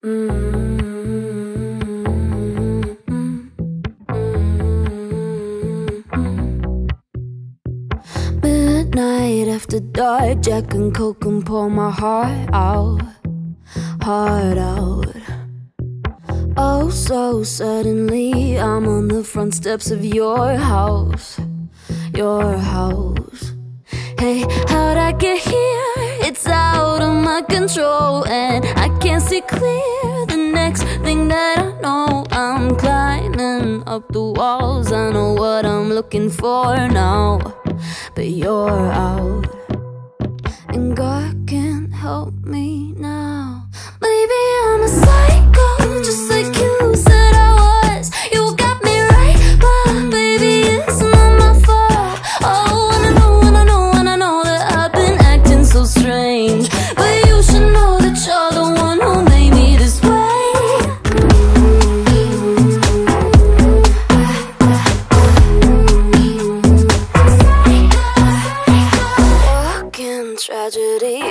Midnight after dark, Jack and Coke can pour my heart out, heart out. Oh, so suddenly I'm on the front steps of your house, your house. Hey, how'd I get here? It's out of my control, and I can't see clear. The next thing that I know, I'm climbing up the walls. I know what I'm looking for now, but you're out, and God can't help me now.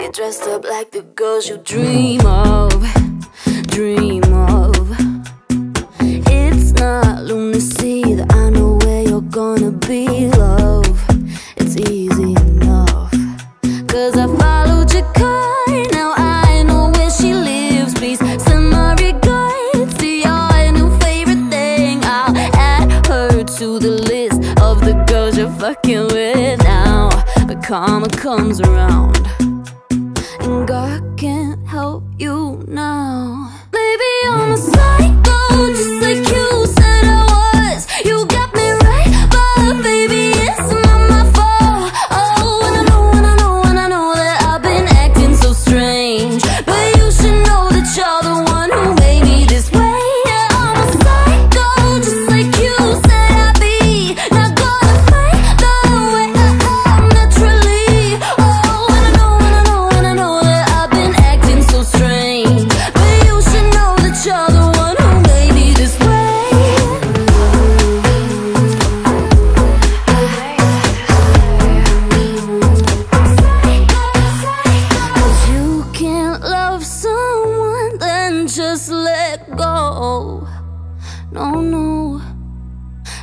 Tragedy, dressed up like the girls you dream of, dream of. It's not lunacy that I know where you're gonna be, love. It's easy enough. Cause I followed your car, now I know where she lives. Please send my regards to your new favorite thing. I'll add her to the list of the girls you're fucking with now. But karma comes around, and just let go. No, no.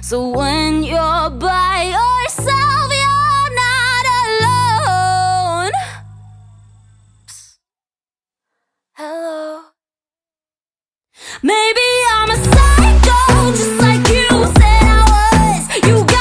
So when you're by yourself, you're not alone. Psst. Hello. Maybe I'm a psycho, just like you said I was. You.